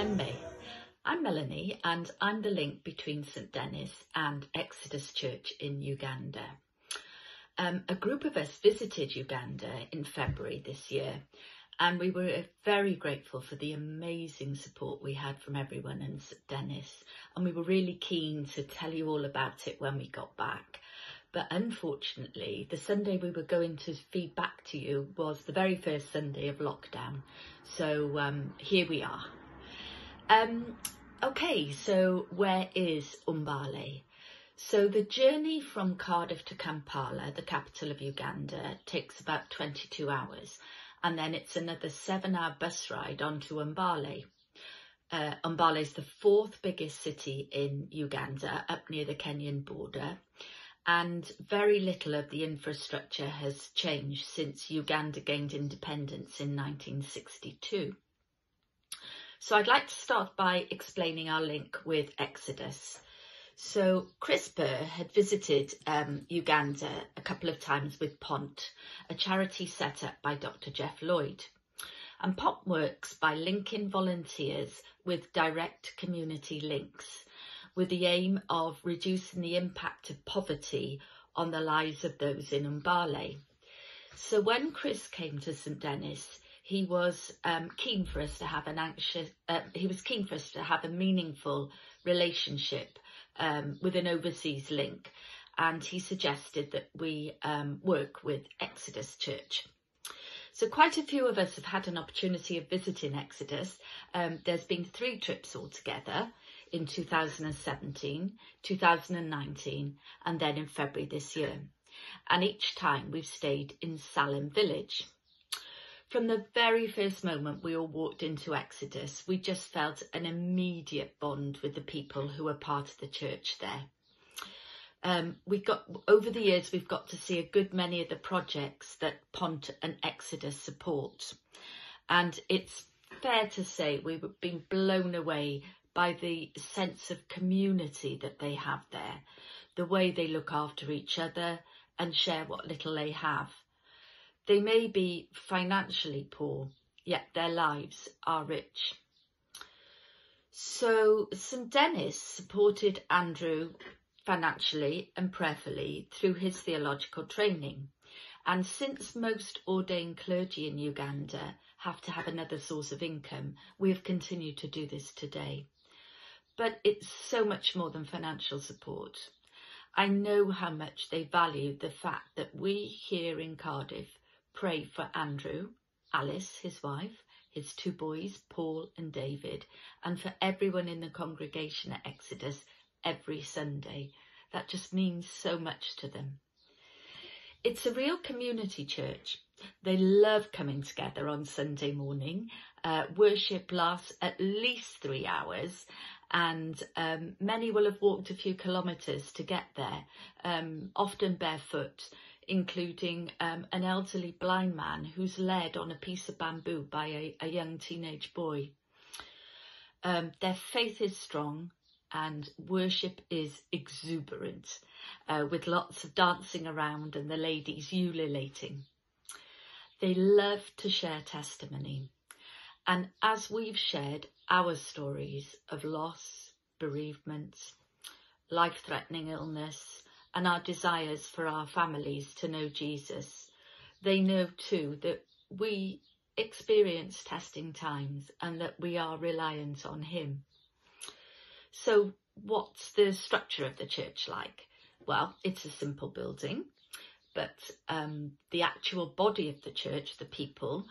Malembe. I'm Melanie and I'm the link between St Denys and Exodus Church in Uganda. Um, a group of us visited Uganda in February this year and we were very grateful for the amazing support we had from everyone in St Denys and we were really keen to tell you all about it when we got back. But unfortunately, the Sunday we were going to feed back to you was the very first Sunday of lockdown. So um, here we are. Um, okay, so where is Mbale? So the journey from Cardiff to Kampala, the capital of Uganda, takes about 22 hours and then it's another seven hour bus ride on to Mbale. Uh, Mbale is the fourth biggest city in Uganda, up near the Kenyan border, and very little of the infrastructure has changed since Uganda gained independence in 1962. So I'd like to start by explaining our link with Exodus. So Chris had visited um, Uganda a couple of times with PONT, a charity set up by Dr. Jeff Lloyd. And PONT works by linking volunteers with direct community links with the aim of reducing the impact of poverty on the lives of those in Mbale. So when Chris came to St Denys, he was um, keen for us to have an anxious, uh, he was keen for us to have a meaningful relationship um, with an overseas link and he suggested that we um, work with Exodus Church. So quite a few of us have had an opportunity of visiting Exodus. Um, there's been three trips altogether in 2017, 2019 and then in February this year. And each time we've stayed in Salem Village. From the very first moment we all walked into Exodus, we just felt an immediate bond with the people who were part of the church there. Um, we got over the years we've got to see a good many of the projects that Pont and Exodus support, and it's fair to say we've been blown away by the sense of community that they have there, the way they look after each other and share what little they have. They may be financially poor, yet their lives are rich. So St Denys supported Andrew financially and prayerfully through his theological training. And since most ordained clergy in Uganda have to have another source of income, we have continued to do this today. But it's so much more than financial support. I know how much they value the fact that we here in Cardiff pray for Andrew, Alice, his wife, his two boys, Paul and David, and for everyone in the congregation at Exodus every Sunday. That just means so much to them. It's a real community church. They love coming together on Sunday morning. Uh, worship lasts at least three hours and um, many will have walked a few kilometres to get there, um, often barefoot including um, an elderly blind man who's led on a piece of bamboo by a, a young teenage boy. Um, their faith is strong and worship is exuberant, uh, with lots of dancing around and the ladies ululating. They love to share testimony. And as we've shared our stories of loss, bereavement, life-threatening illness, and our desires for our families to know Jesus. They know too that we experience testing times and that we are reliant on him. So what's the structure of the church like? Well, it's a simple building, but um, the actual body of the church, the people,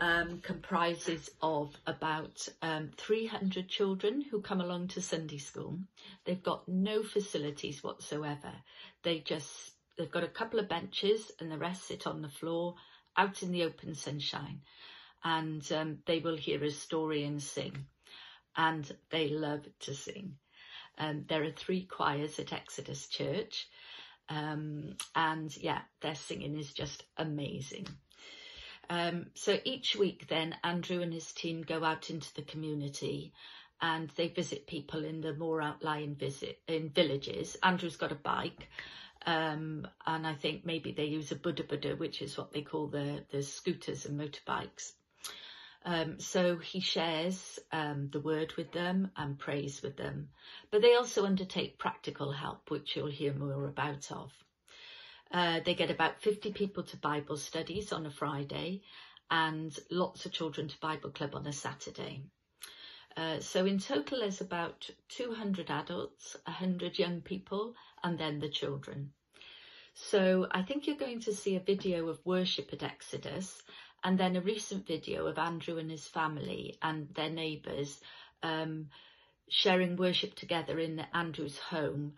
um, comprises of about um, 300 children who come along to Sunday school. They've got no facilities whatsoever. They just, they've got a couple of benches and the rest sit on the floor out in the open sunshine. And um, they will hear a story and sing. And they love to sing. Um, there are three choirs at Exodus Church. Um, and yeah, their singing is just amazing. Um, so each week then Andrew and his team go out into the community and they visit people in the more outlying visit in villages. Andrew's got a bike um, and I think maybe they use a boda boda, which is what they call the, the scooters and motorbikes. Um, so he shares um, the word with them and prays with them. But they also undertake practical help, which you'll hear more about of. Uh, they get about 50 people to Bible studies on a Friday and lots of children to Bible club on a Saturday. Uh, so in total there's about 200 adults, 100 young people and then the children. So I think you're going to see a video of worship at Exodus and then a recent video of Andrew and his family and their neighbours um, sharing worship together in Andrew's home.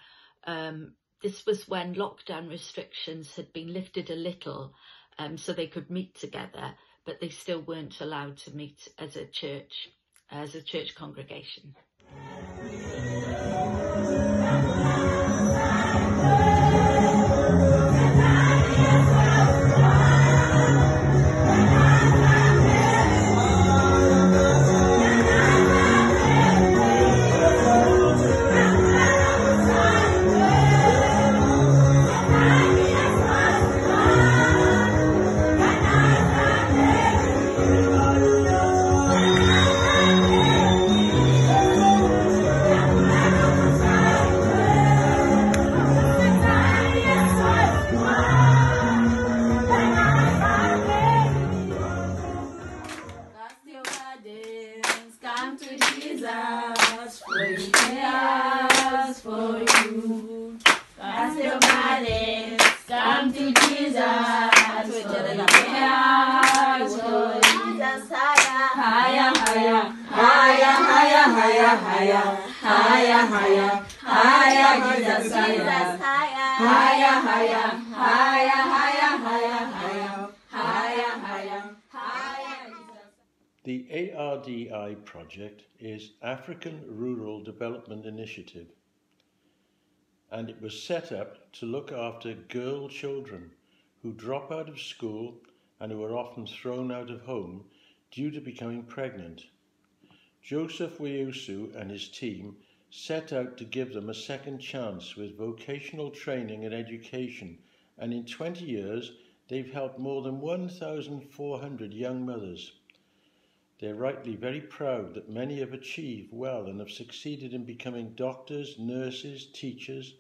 Um, this was when lockdown restrictions had been lifted a little um, so they could meet together, but they still weren't allowed to meet as a church, as a church congregation. ARDI project is African Rural Development Initiative and it was set up to look after girl children who drop out of school and who are often thrown out of home due to becoming pregnant. Joseph Weusu and his team set out to give them a second chance with vocational training and education, and in 20 years they've helped more than 1,400 young mothers. They're rightly very proud that many have achieved well and have succeeded in becoming doctors, nurses, teachers,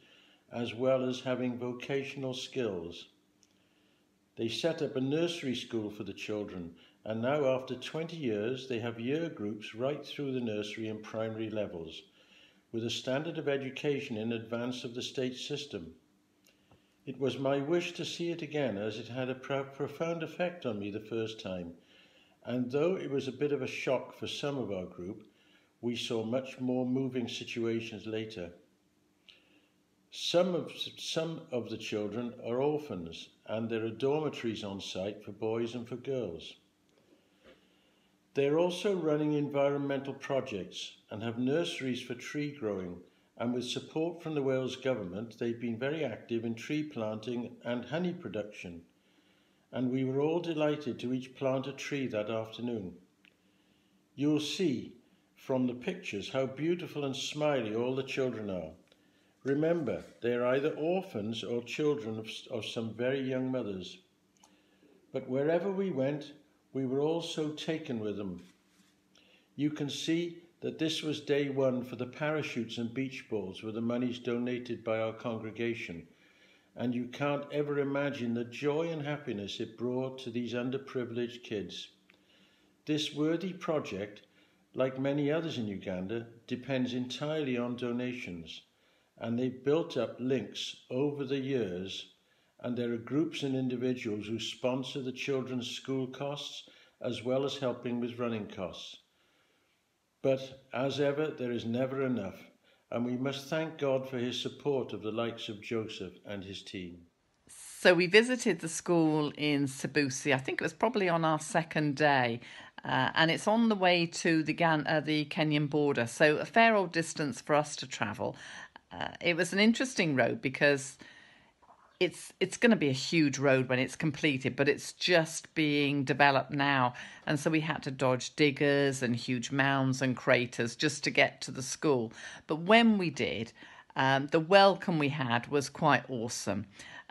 as well as having vocational skills. They set up a nursery school for the children, and now after 20 years, they have year groups right through the nursery and primary levels, with a standard of education in advance of the state system. It was my wish to see it again, as it had a profound effect on me the first time and though it was a bit of a shock for some of our group, we saw much more moving situations later. Some of, some of the children are orphans and there are dormitories on site for boys and for girls. They're also running environmental projects and have nurseries for tree growing and with support from the Wales Government they've been very active in tree planting and honey production and we were all delighted to each plant a tree that afternoon. You'll see from the pictures how beautiful and smiley all the children are. Remember, they are either orphans or children of, of some very young mothers. But wherever we went, we were all so taken with them. You can see that this was day one for the parachutes and beach balls with the monies donated by our congregation and you can't ever imagine the joy and happiness it brought to these underprivileged kids. This worthy project, like many others in Uganda, depends entirely on donations, and they've built up links over the years, and there are groups and individuals who sponsor the children's school costs as well as helping with running costs. But as ever, there is never enough and we must thank God for his support of the likes of Joseph and his team. So we visited the school in Sibusi. I think it was probably on our second day, uh, and it's on the way to the Gan- uh, the Kenyan border. So a fair old distance for us to travel. Uh, it was an interesting road because it's it's going to be a huge road when it's completed, but it's just being developed now, and so we had to dodge diggers and huge mounds and craters just to get to the school. But when we did, um, the welcome we had was quite awesome.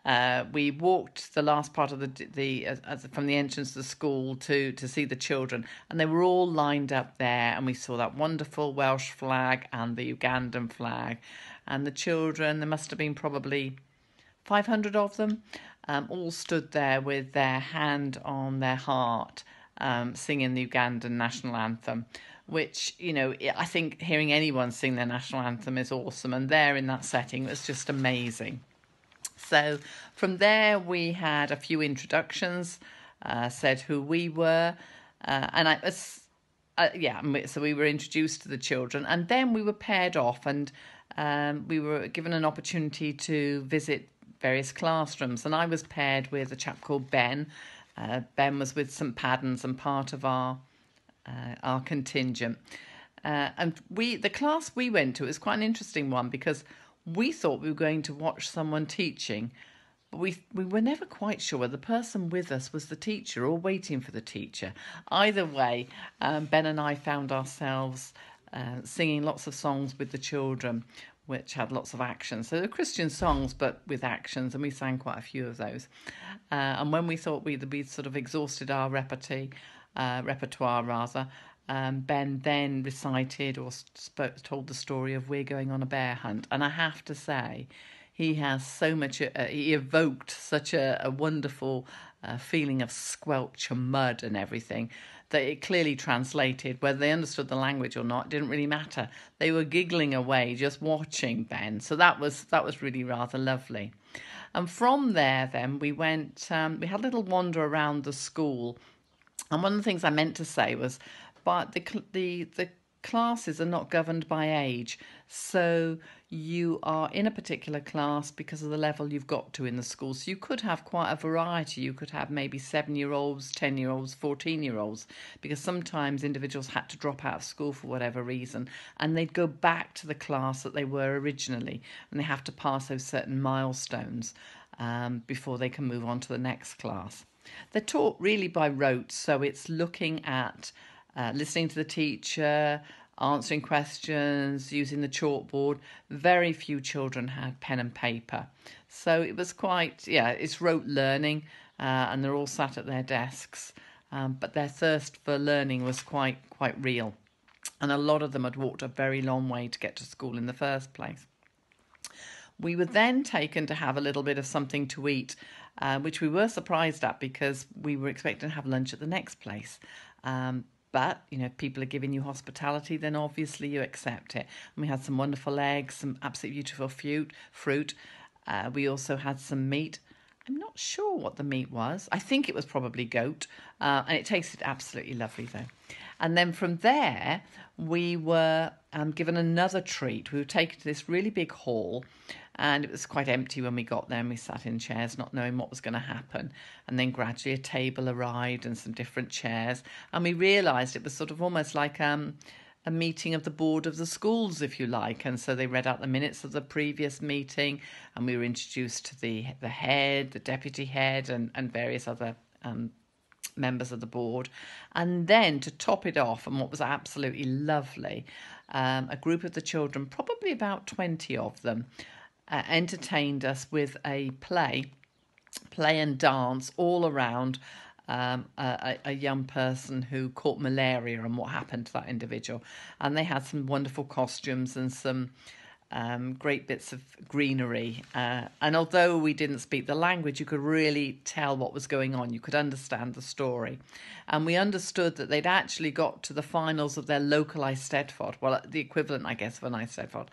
Uh, we walked the last part of the the from the entrance to the school to to see the children, and they were all lined up there, and we saw that wonderful Welsh flag and the Ugandan flag, and the children. There must have been probably five hundred of them, um, all stood there with their hand on their heart, um, singing the Ugandan national anthem which you know I think hearing anyone sing their national anthem is awesome, and there in that setting it was just amazing. So from there we had a few introductions, uh, said who we were, uh, and I was uh, yeah, so we were introduced to the children, and then we were paired off, and um, we were given an opportunity to visit various classrooms, and I was paired with a chap called Ben. Uh, ben was with St Paddens and part of our uh, our contingent. Uh, and we, the class we went to, was quite an interesting one because we thought we were going to watch someone teaching, but we we were never quite sure whether the person with us was the teacher or waiting for the teacher. Either way, um, Ben and I found ourselves uh, singing lots of songs with the children, which had lots of actions. So they're Christian songs, but with actions, and we sang quite a few of those. Uh, and when we thought we'd, we'd sort of exhausted our repertory, uh, repertoire rather, um, Ben then recited or spoke, told the story of We're Going on a Bear Hunt. And I have to say, he has so much, uh, he evoked such a, a wonderful uh, feeling of squelch and mud and everything that it clearly translated. Whether they understood the language or not didn't really matter. They were giggling away just watching Ben. So that was that was really rather lovely. And from there, then we went. Um, we had a little wander around the school, and one of the things I meant to say was but the the the classes are not governed by age. So you are in a particular class because of the level you've got to in the school. So you could have quite a variety. You could have maybe seven year olds, 10 year olds, 14 year olds, because sometimes individuals had to drop out of school for whatever reason and they'd go back to the class that they were originally and they have to pass those certain milestones um, before they can move on to the next class. They're taught really by rote, so it's looking at uh, listening to the teacher, answering questions, using the chalkboard. Very few children had pen and paper. So it was quite, yeah, it's rote learning, uh, and they're all sat at their desks. Um, but their thirst for learning was quite quite real, and a lot of them had walked a very long way to get to school in the first place. We were then taken to have a little bit of something to eat, uh, which we were surprised at because we were expecting to have lunch at the next place. Um, but, you know, if people are giving you hospitality, then obviously you accept it. And we had some wonderful eggs, some absolutely beautiful fruit. fruit. Uh, we also had some meat. I'm not sure what the meat was. I think it was probably goat, uh, and it tasted absolutely lovely though. And then from there, we were um, given another treat. We were taken to this really big hall, and it was quite empty when we got there and we sat in chairs not knowing what was going to happen. And then gradually a table arrived and some different chairs. And we realized it was sort of almost like um, a meeting of the board of the schools if you like. And so they read out the minutes of the previous meeting and we were introduced to the the head the deputy head and and various other um, members of the board. And then to top it off, and what was absolutely lovely, um, a group of the children, probably about 20 of them, uh, entertained us with a play, play and dance all around um, a, a, young person who caught malaria and what happened to that individual. And they had some wonderful costumes and some um, great bits of greenery. Uh, and although we didn't speak the language, you could really tell what was going on. You could understand the story. And we understood that they'd actually got to the finals of their local Eisteddfod, well, the equivalent, I guess, of an Eisteddfod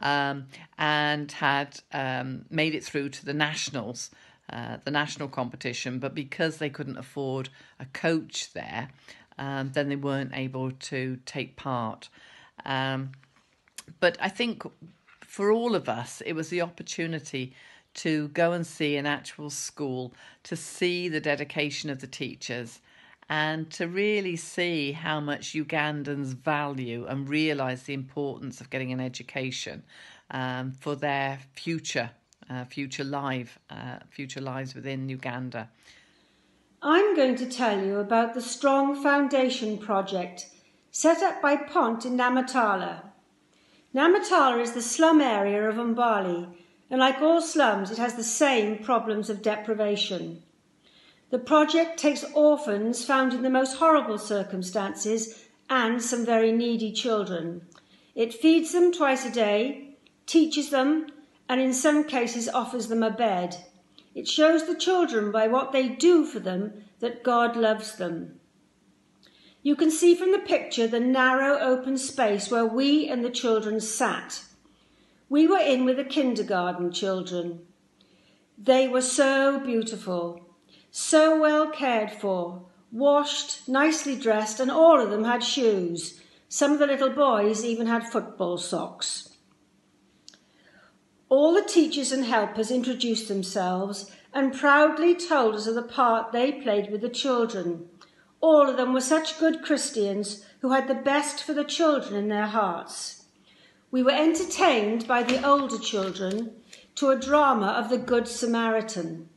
um, and had um, made it through to the nationals, uh, the national competition. But because they couldn't afford a coach there, um, then they weren't able to take part. Um, but I think for all of us, it was the opportunity to go and see an actual school, to see the dedication of the teachers, and to really see how much Ugandans value and realise the importance of getting an education um, for their future, uh, future life, uh, future lives within Uganda. I'm going to tell you about the Strong Foundation project set up by Pont in Namatala. Namatala is the slum area of Umbali and like all slums, it has the same problems of deprivation. The project takes orphans found in the most horrible circumstances and some very needy children. It feeds them twice a day, teaches them, and in some cases offers them a bed. It shows the children by what they do for them that God loves them. You can see from the picture the narrow open space where we and the children sat. We were in with the kindergarten children. They were so beautiful, so well cared for, washed, nicely dressed, and all of them had shoes. Some of the little boys even had football socks. All the teachers and helpers introduced themselves and proudly told us of the part they played with the children. All of them were such good Christians who had the best for the children in their hearts. We were entertained by the older children to a drama of the Good Samaritan.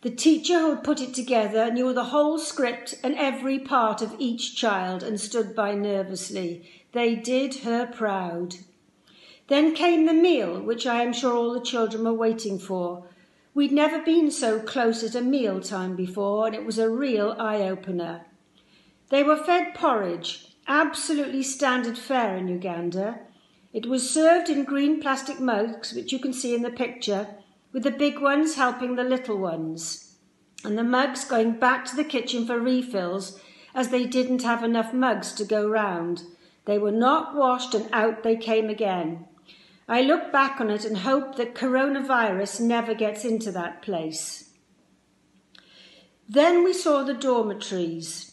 The teacher who had put it together knew the whole script and every part of each child and stood by nervously. They did her proud. Then came the meal, which I am sure all the children were waiting for. We'd never been so close at a meal time before, and it was a real eye opener. They were fed porridge, absolutely standard fare in Uganda. It was served in green plastic mugs, which you can see in the picture, with the big ones helping the little ones, and the mugs going back to the kitchen for refills as they didn't have enough mugs to go round. They were not washed and out they came again. I look back on it and hope that coronavirus never gets into that place. Then we saw the dormitories.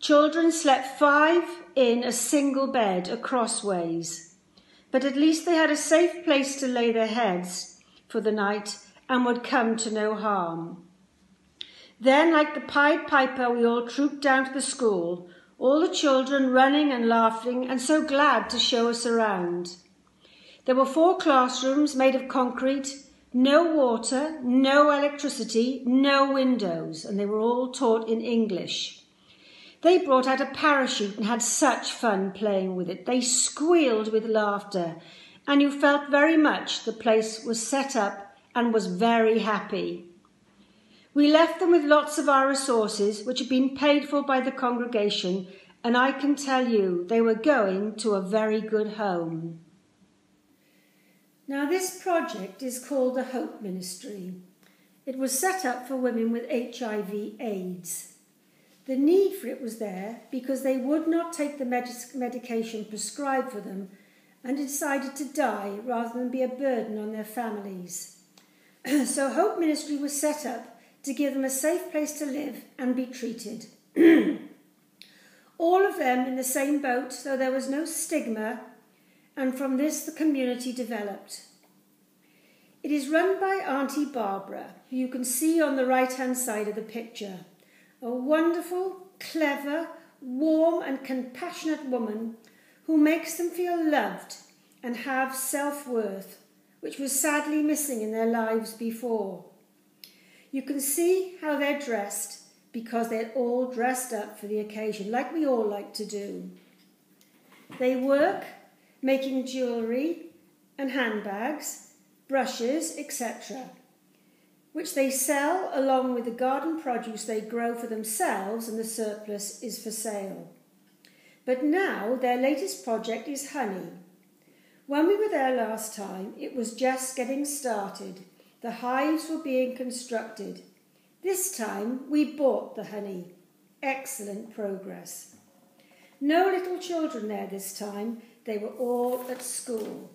Children slept five in a single bed across ways, but at least they had a safe place to lay their heads for the night and would come to no harm. Then, like the Pied Piper, we all trooped down to the school, all the children running and laughing and so glad to show us around. There were four classrooms made of concrete, no water, no electricity, no windows, and they were all taught in English. They brought out a parachute and had such fun playing with it. They squealed with laughter and you felt very much the place was set up and was very happy. We left them with lots of our resources, which had been paid for by the congregation, and I can tell you they were going to a very good home. Now, this project is called the Hope Ministry. It was set up for women with HIV/AIDS. The need for it was there because they would not take the medication prescribed for them and decided to die rather than be a burden on their families. so Hope Ministry was set up to give them a safe place to live and be treated. All of them in the same boat, so there was no stigma, and from this the community developed. It is run by Auntie Barbara, who you can see on the right hand side of the picture. A wonderful, clever, warm, and compassionate woman who makes them feel loved and have self worth, which was sadly missing in their lives before. You can see how they're dressed because they're all dressed up for the occasion, like we all like to do. They work making jewellery and handbags, brushes, etc., which they sell along with the garden produce they grow for themselves, and the surplus is for sale. But now their latest project is honey. When we were there last time, it was just getting started. The hives were being constructed. This time we bought the honey. Excellent progress. No little children there this time, they were all at school.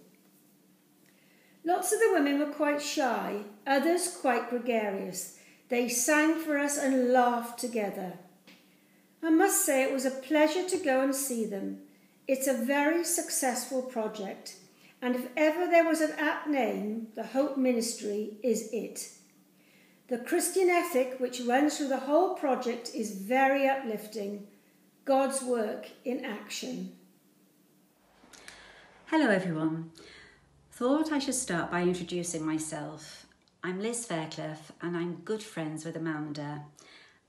Lots of the women were quite shy, others quite gregarious. They sang for us and laughed together. I must say it was a pleasure to go and see them. It's a very successful project, and if ever there was an apt name, the Hope Ministry is it. The Christian ethic which runs through the whole project is very uplifting. God's work in action. Hello, everyone. Thought I should start by introducing myself. I'm Liz Fairclough, and I'm good friends with Amanda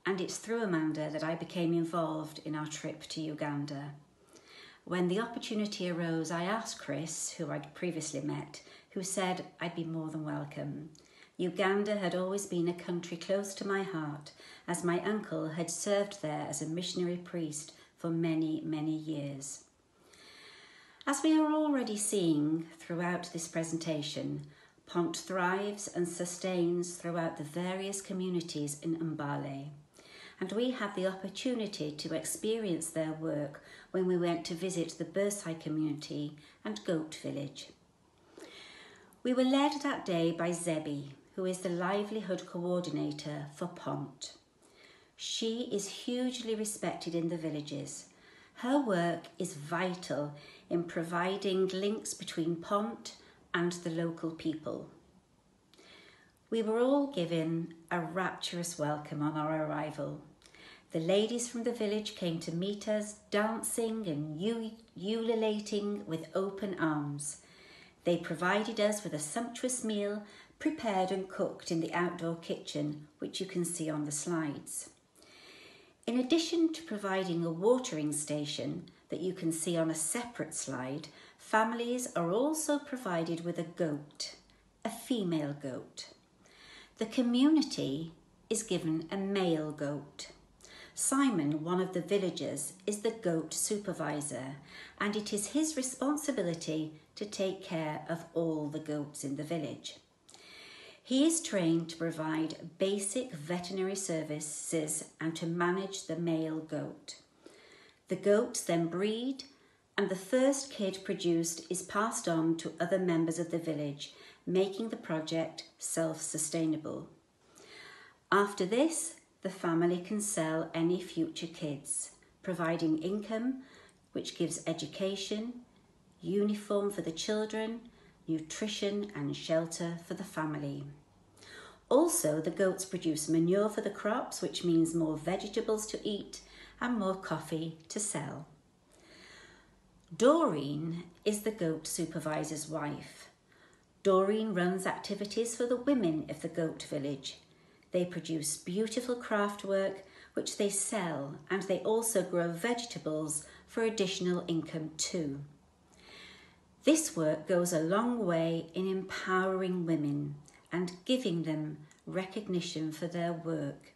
and it's through Amanda that I became involved in our trip to Uganda. When the opportunity arose, I asked Chris, who I'd previously met, who said I'd be more than welcome. Uganda had always been a country close to my heart, as my uncle had served there as a missionary priest for many, many years. As we are already seeing throughout this presentation, Pont thrives and sustains throughout the various communities in Mbale. And we had the opportunity to experience their work when we went to visit the Bursai community and Goat Village. We were led that day by Zebi, who is the livelihood coordinator for Pont. She is hugely respected in the villages. Her work is vital in providing links between Pont and the local people. We were all given a rapturous welcome on our arrival. The ladies from the village came to meet us, dancing and ululating with open arms. They provided us with a sumptuous meal prepared and cooked in the outdoor kitchen, which you can see on the slides. In addition to providing a watering station that you can see on a separate slide, Families are also provided with a goat, a female goat. The community is given a male goat. Simon, one of the villagers, is the goat supervisor, and it is his responsibility to take care of all the goats in the village. He is trained to provide basic veterinary services and to manage the male goat. The goats then breed and the first kid produced is passed on to other members of the village, making the project self sustainable. After this, the family can sell any future kids, providing income which gives education, uniform for the children, nutrition, and shelter for the family. Also, the goats produce manure for the crops, which means more vegetables to eat and more coffee to sell. Doreen is the goat supervisor's wife. Doreen runs activities for the women of the goat village. They produce beautiful craft work which they sell and they also grow vegetables for additional income too. This work goes a long way in empowering women and giving them recognition for their work.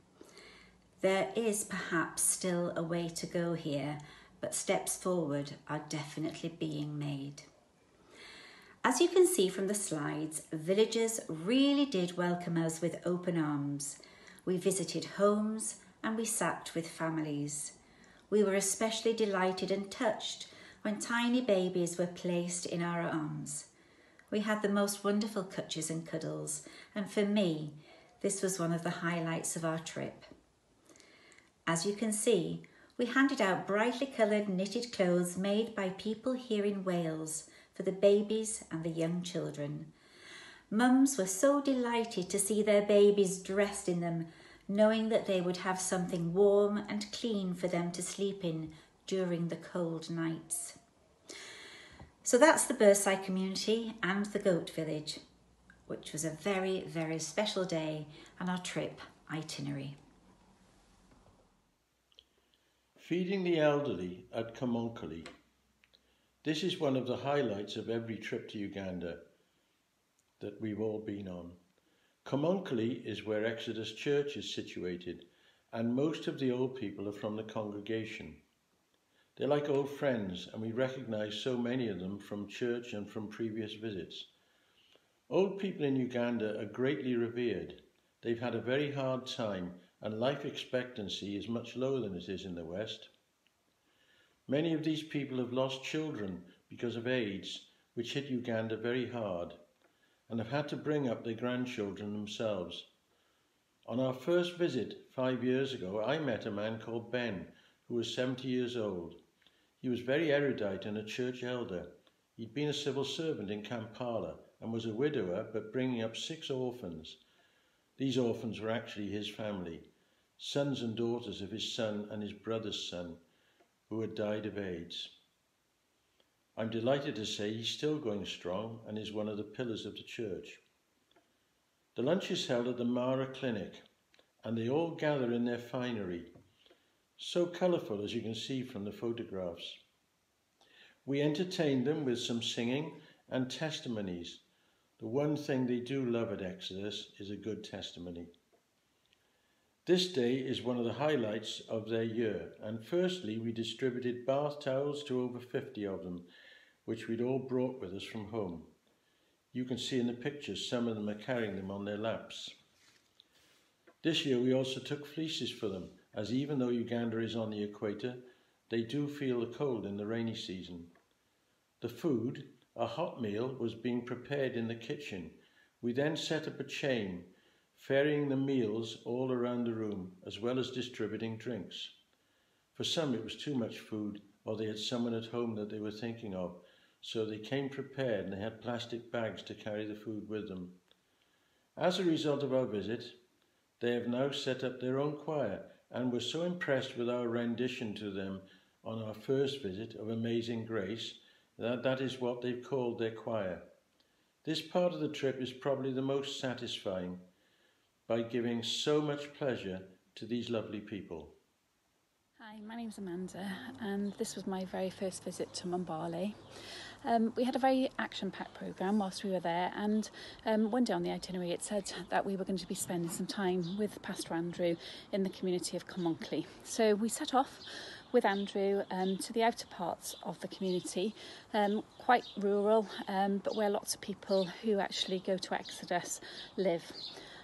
There is perhaps still a way to go here but steps forward are definitely being made. As you can see from the slides, villagers really did welcome us with open arms. We visited homes and we sat with families. We were especially delighted and touched when tiny babies were placed in our arms. We had the most wonderful cutches and cuddles, and for me, this was one of the highlights of our trip. As you can see, we handed out brightly coloured knitted clothes made by people here in Wales for the babies and the young children. Mums were so delighted to see their babies dressed in them, knowing that they would have something warm and clean for them to sleep in during the cold nights. So that's the Bursai community and the goat village, which was a very, very special day and our trip itinerary. Feeding the elderly at Kamonkoli. This is one of the highlights of every trip to Uganda that we've all been on. Kamonkoli is where Exodus Church is situated, and most of the old people are from the congregation. They're like old friends, and we recognise so many of them from church and from previous visits. Old people in Uganda are greatly revered. They've had a very hard time and life expectancy is much lower than it is in the West. Many of these people have lost children because of AIDS, which hit Uganda very hard, and have had to bring up their grandchildren themselves. On our first visit five years ago, I met a man called Ben, who was 70 years old. He was very erudite and a church elder. He'd been a civil servant in Kampala and was a widower, but bringing up six orphans. These orphans were actually his family sons and daughters of his son and his brother's son, who had died of AIDS. I'm delighted to say he's still going strong and is one of the pillars of the church. The lunch is held at the Mara Clinic, and they all gather in their finery, so colourful as you can see from the photographs. We entertained them with some singing and testimonies. The one thing they do love at Exodus is a good testimony. This day is one of the highlights of their year, and firstly, we distributed bath towels to over 50 of them, which we'd all brought with us from home. You can see in the pictures some of them are carrying them on their laps. This year we also took fleeces for them, as even though Uganda is on the equator, they do feel the cold in the rainy season. The food, a hot meal, was being prepared in the kitchen. We then set up a chain ferrying the meals all around the room, as well as distributing drinks. For some, it was too much food, or they had someone at home that they were thinking of, so they came prepared and they had plastic bags to carry the food with them. As a result of our visit, they have now set up their own choir and were so impressed with our rendition to them on our first visit of Amazing Grace that that is what they've called their choir. This part of the trip is probably the most satisfying by giving so much pleasure to these lovely people. Hi, my name's Amanda, and this was my very first visit to Mumbali. Um, we had a very action-packed programme whilst we were there, and um, one day on the itinerary it said that we were going to be spending some time with Pastor Andrew in the community of Kamonkoli. So we set off with Andrew um, to the outer parts of the community, um, quite rural, um, but where lots of people who actually go to Exodus live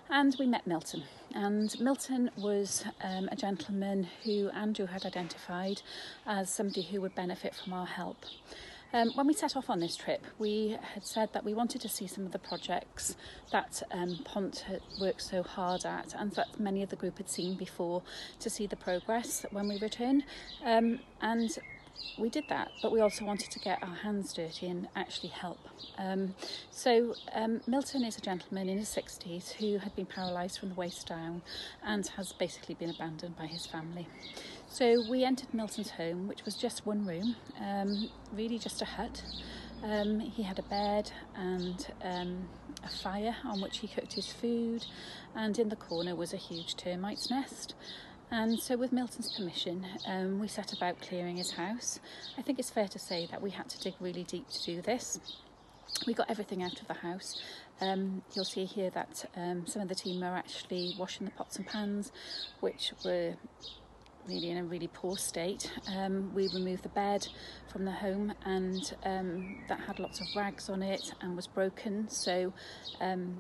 and we met Milton. And Milton was um, a gentleman who Andrew had identified as somebody who would benefit from our help. Um, when we set off on this trip, we had said that we wanted to see some of the projects that um, Pont had worked so hard at and that many of the group had seen before to see the progress when we returned. Um, and we did that, but we also wanted to get our hands dirty and actually help. Um, so um, Milton is a gentleman in his 60s who had been paralysed from the waist down and has basically been abandoned by his family. So we entered Milton's home, which was just one room, um, really just a hut. Um, he had a bed and um, a fire on which he cooked his food, and in the corner was a huge termite's nest. And so, with Milton's permission, um, we set about clearing his house. I think it's fair to say that we had to dig really deep to do this. We got everything out of the house. Um, you'll see here that um, some of the team are actually washing the pots and pans, which were really in a really poor state. Um, we removed the bed from the home, and um, that had lots of rags on it and was broken. So um,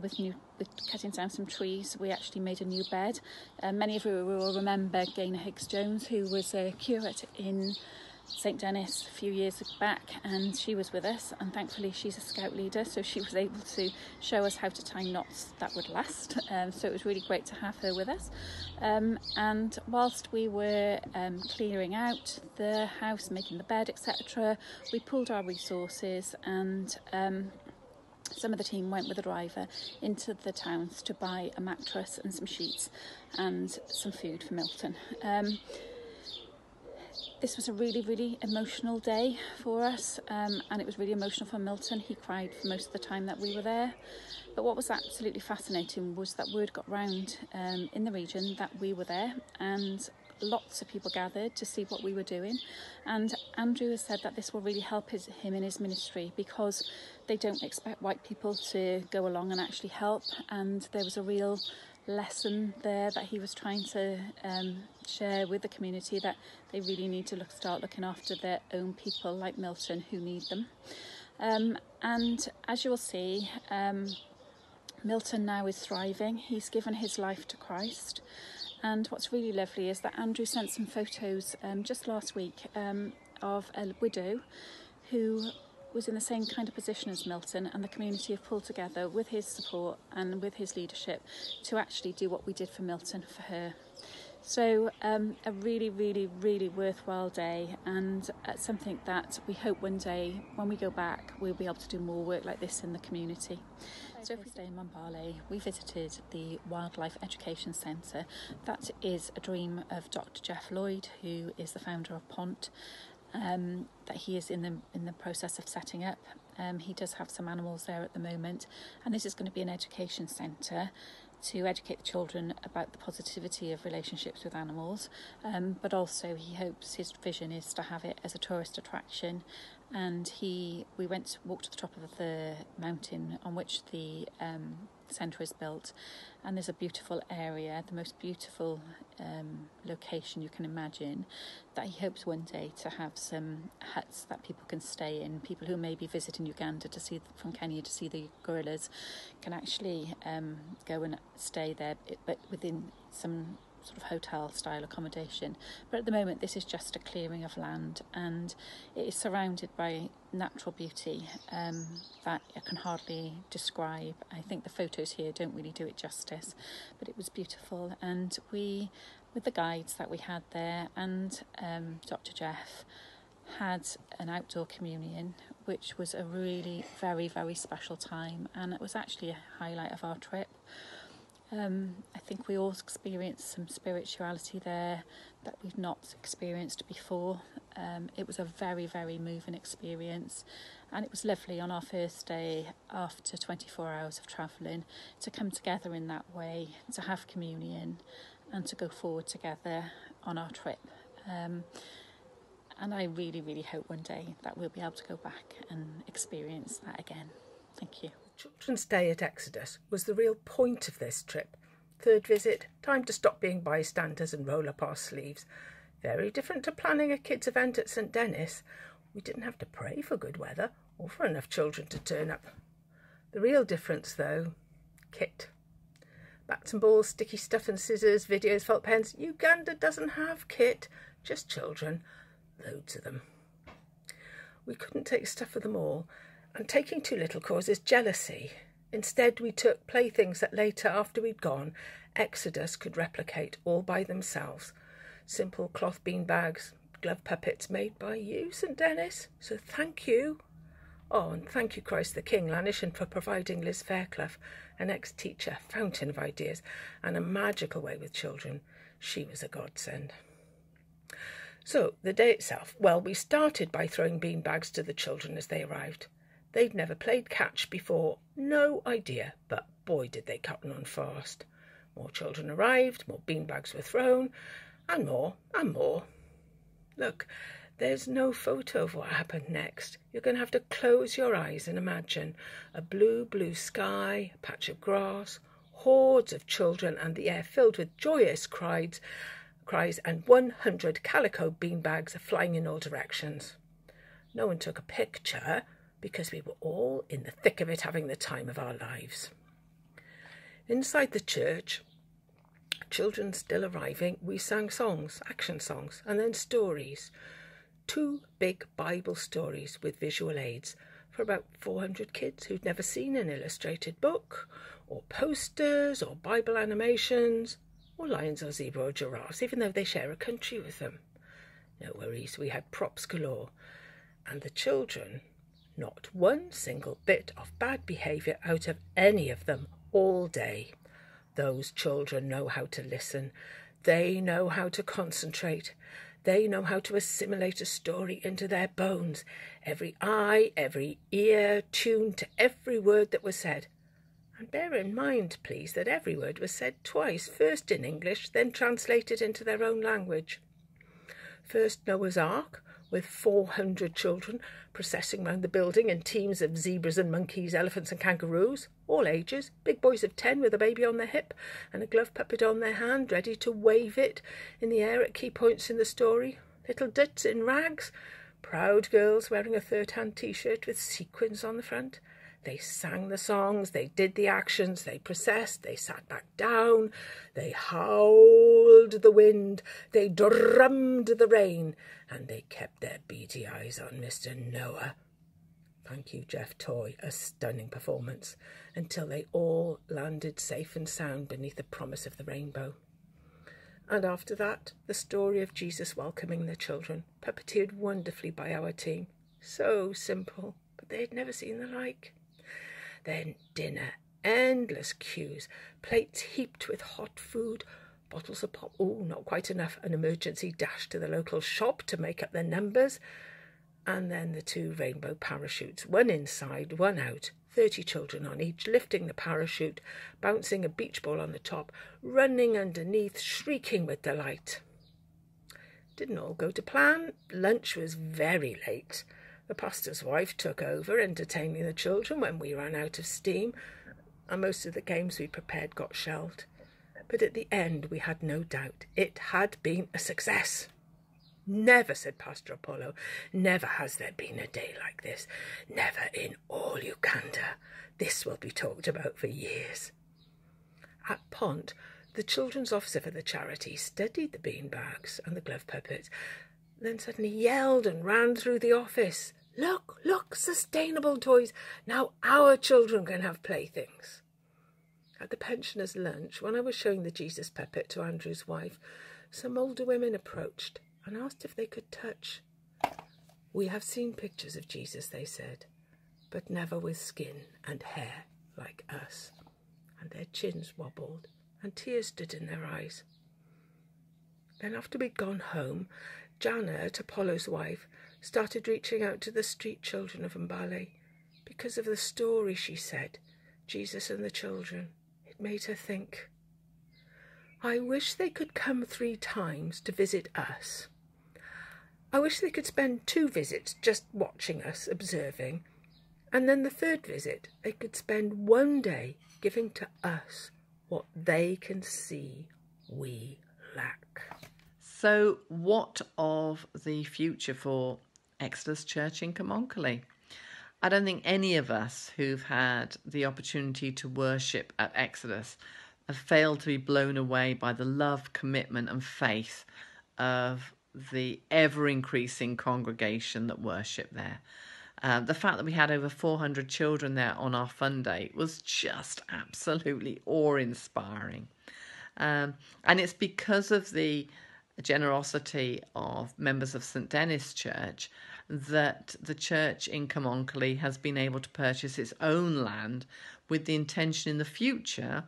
with new with cutting down some trees, we actually made a new bed. Uh, many of you will remember Gaynor Higgs Jones, who was a curate in St Denys a few years back, and she was with us. And thankfully, she's a scout leader, so she was able to show us how to tie knots that would last. Um, so it was really great to have her with us. Um, and whilst we were um, clearing out the house, making the bed, etc., we pulled our resources and um, some of the team went with the driver into the towns to buy a mattress and some sheets and some food for Milton. Um, this was a really, really emotional day for us, um, and it was really emotional for Milton. He cried for most of the time that we were there. But what was absolutely fascinating was that word got round um, in the region that we were there, and lots of people gathered to see what we were doing. And Andrew has said that this will really help his, him in his ministry because they don't expect white people to go along and actually help. And there was a real lesson there that he was trying to um, share with the community that they really need to look, start looking after their own people like Milton who need them. Um, and as you'll see, um, Milton now is thriving. He's given his life to Christ. And what's really lovely is that Andrew sent some photos um, just last week um, of a widow who was in the same kind of position as Milton, and the community have pulled together with his support and with his leadership to actually do what we did for Milton for her. So, um, a really, really, really worthwhile day, and uh, something that we hope one day when we go back, we'll be able to do more work like this in the community. So, if we stay in Mbale, we visited the Wildlife Education Centre. That is a dream of Dr. Jeff Lloyd, who is the founder of Pont. um, that he is in the in the process of setting up. Um, he does have some animals there at the moment, and this is going to be an education centre to educate the children about the positivity of relationships with animals. Um, but also, he hopes his vision is to have it as a tourist attraction. And he, we went to walk to the top of the mountain on which the um, centre is built and there's a beautiful area, the most beautiful um, location you can imagine, that he hopes one day to have some huts that people can stay in. People who may be visiting Uganda to see from Kenya to see the gorillas can actually um, go and stay there, but within some sort of hotel style accommodation. But at the moment, this is just a clearing of land and it is surrounded by natural beauty um, that I can hardly describe. I think the photos here don't really do it justice, but it was beautiful. And we, with the guides that we had there and um, Dr. Jeff, had an outdoor communion, which was a really very, very special time, and it was actually a highlight of our trip. Um, I think we all experienced some spirituality there that we've not experienced before. Um, it was a very, very moving experience, and it was lovely on our first day after 24 hours of travelling to come together in that way, to have communion, and to go forward together on our trip. Um, and I really, really hope one day that we'll be able to go back and experience that again. Thank you. Children's Day at Exodus was the real point of this trip. Third visit, time to stop being bystanders and roll up our sleeves. Very different to planning a kids' event at St Denys. We didn't have to pray for good weather or for enough children to turn up. The real difference, though, kit. Bats and balls, sticky stuff and scissors, videos, felt pens. Uganda doesn't have kit, just children. Loads of them. We couldn't take stuff for them all, and taking too little causes jealousy. Instead, we took playthings that later, after we'd gone, Exodus could replicate all by themselves. Simple cloth bean bags, glove puppets made by you, St. Denys. So thank you. Oh, and thank you, Christ the King, Llanishen, for providing Liz Fairclough, an ex teacher, fountain of ideas, and a magical way with children. She was a godsend. So, the day itself. Well, we started by throwing bean bags to the children as they arrived. They'd never played catch before, no idea, but boy did they cotton on fast. More children arrived, more beanbags were thrown, and more, and more. Look, there's no photo of what happened next. You're going to have to close your eyes and imagine a blue, blue sky, a patch of grass, hordes of children, and the air filled with joyous cries, cries and 100 calico beanbags flying in all directions. No one took a picture, because we were all in the thick of it having the time of our lives. Inside the church, children still arriving, we sang songs, action songs, and then stories. Two big Bible stories with visual aids for about 400 kids who'd never seen an illustrated book, or posters, or Bible animations, or lions or zebra or giraffes, even though they share a country with them. No worries, we had props galore. And the children not one single bit of bad behaviour out of any of them all day. Those children know how to listen. They know how to concentrate. They know how to assimilate a story into their bones. Every eye, every ear tuned to every word that was said. And bear in mind, please, that every word was said twice, first in English, then translated into their own language. First Noah's Ark, with 400 children processing round the building in teams of zebras and monkeys, elephants and kangaroos, all ages, big boys of 10 with a baby on their hip and a glove puppet on their hand, ready to wave it in the air at key points in the story, little duts in rags, proud girls wearing a third-hand t-shirt with sequins on the front, they sang the songs, they did the actions, they processed, they sat back down, they howled the wind, they drummed the rain, and they kept their beady eyes on Mr. Noah. Thank you, Jeff Toy, a stunning performance, until they all landed safe and sound beneath the promise of the rainbow. And after that, the story of Jesus welcoming the children, puppeteered wonderfully by our team. So simple, but they had never seen the like. Then dinner, endless queues, plates heaped with hot food, bottles of pop. Oh, not quite enough. An emergency dash to the local shop to make up the numbers. and then the two rainbow parachutes, one inside, one out. 30 children on each, lifting the parachute, bouncing a beach ball on the top, running underneath, shrieking with delight. Didn't all go to plan. Lunch was very late. The pastor's wife took over, entertaining the children when we ran out of steam, and most of the games we prepared got shelved. But at the end, we had no doubt it had been a success. Never, said Pastor Apollo, never has there been a day like this. Never in all Uganda. This will be talked about for years. At Pont, the children's officer for the charity studied the bean bags and the glove puppets, then suddenly yelled and ran through the office. Look, look, sustainable toys. Now our children can have playthings. At the pensioners' lunch, when I was showing the Jesus puppet to Andrew's wife, some older women approached and asked if they could touch. We have seen pictures of Jesus, they said, but never with skin and hair like us. And their chins wobbled and tears stood in their eyes. Then, after we'd gone home, Janet, Apollo's wife, started reaching out to the street children of Mbale because of the story, she said, Jesus and the children. It made her think. I wish they could come three times to visit us. I wish they could spend two visits just watching us, observing, and then the third visit they could spend one day giving to us what they can see we lack. So, what of the future for Exodus Church in Kamonkoli? I don't think any of us who've had the opportunity to worship at Exodus have failed to be blown away by the love, commitment, and faith of the ever increasing congregation that worship there. Uh, the fact that we had over 400 children there on our fun day was just absolutely awe inspiring. Um, and it's because of the generosity of members of St. Denys Church that the church in Kamonkoli has been able to purchase its own land with the intention in the future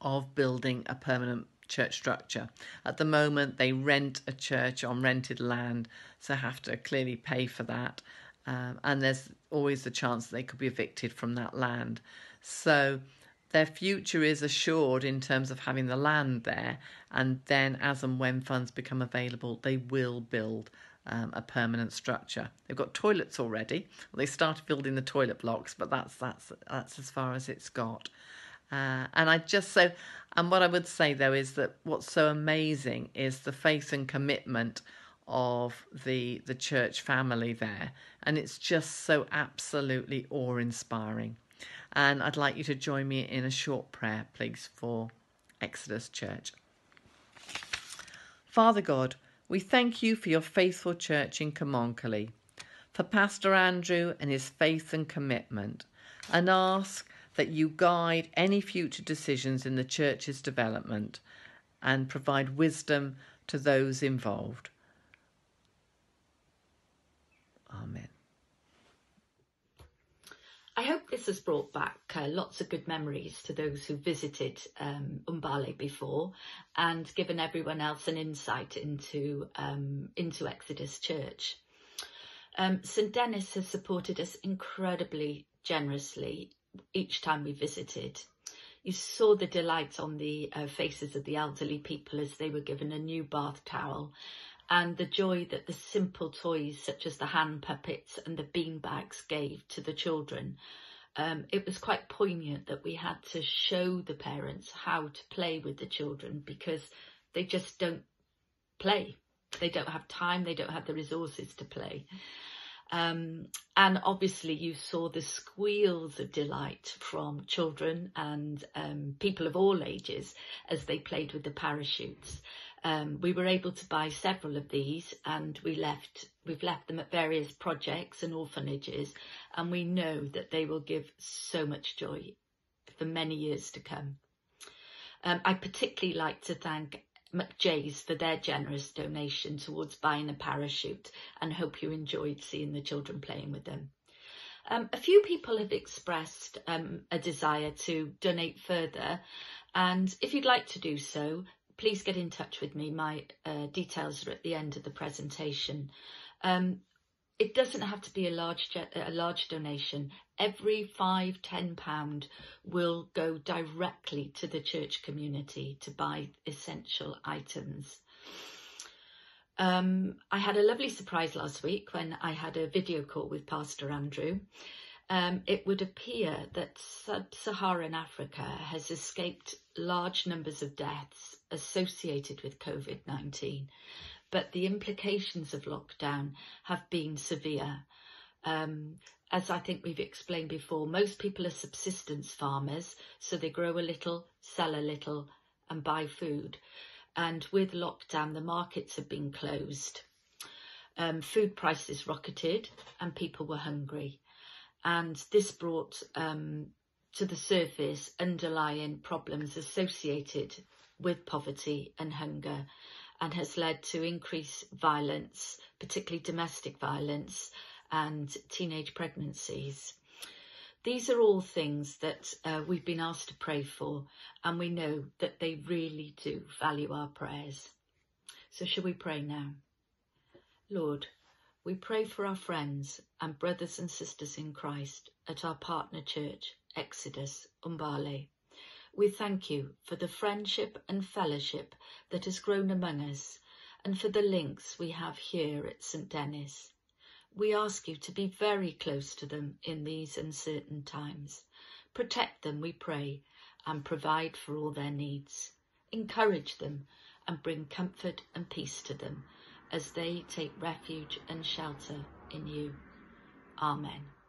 of building a permanent church structure. At the moment, they rent a church on rented land, so have to clearly pay for that. Um, and there's always the chance that they could be evicted from that land. So their future is assured in terms of having the land there, and then as and when funds become available, they will build um, a permanent structure. They've got toilets already. Well, they started building the toilet blocks, but that's that's that's as far as it's got. Uh, and I just so, and what I would say though is that what's so amazing is the faith and commitment of the the church family there, and it's just so absolutely awe-inspiring. And I'd like you to join me in a short prayer, please, for Exodus Church. Father God, we thank you for your faithful church in Kamonkoli, for Pastor Andrew and his faith and commitment, and ask that you guide any future decisions in the church's development and provide wisdom to those involved. Amen. I hope this has brought back uh, lots of good memories to those who visited um, Mbale before and given everyone else an insight into, um, into Exodus Church. Um, St Denys has supported us incredibly generously each time we visited. You saw the delight on the uh, faces of the elderly people as they were given a new bath towel and the joy that the simple toys such as the hand puppets and the bean bags gave to the children. Um, it was quite poignant that we had to show the parents how to play with the children because they just don't play. They don't have time, they don't have the resources to play. Um, and obviously you saw the squeals of delight from children and um, people of all ages as they played with the parachutes. Um, we were able to buy several of these and we left, we've left them at various projects and orphanages and we know that they will give so much joy for many years to come. Um, I particularly like to thank McJays for their generous donation towards buying a parachute and hope you enjoyed seeing the children playing with them. Um, a few people have expressed um, a desire to donate further and if you'd like to do so, please get in touch with me. My uh, details are at the end of the presentation. Um, it doesn't have to be a large a large donation. Every five, ten pound will go directly to the church community to buy essential items. Um, I had a lovely surprise last week when I had a video call with Pastor Andrew. Um, it would appear that sub-Saharan Africa has escaped large numbers of deaths associated with COVID-19 but the implications of lockdown have been severe. Um, as I think we've explained before, most people are subsistence farmers, so they grow a little, sell a little, and buy food. And with lockdown, the markets have been closed. Um, food prices rocketed, and people were hungry. And this brought um, to the surface underlying problems associated with poverty and hunger and has led to increased violence, particularly domestic violence and teenage pregnancies. These are all things that uh, we've been asked to pray for, and we know that they really do value our prayers. So, shall we pray now? Lord, we pray for our friends and brothers and sisters in Christ at our partner church, Exodus Umbale. We thank you for the friendship and fellowship that has grown among us and for the links we have here at St Denys. We ask you to be very close to them in these uncertain times. Protect them, we pray, and provide for all their needs. Encourage them and bring comfort and peace to them as they take refuge and shelter in you. Amen.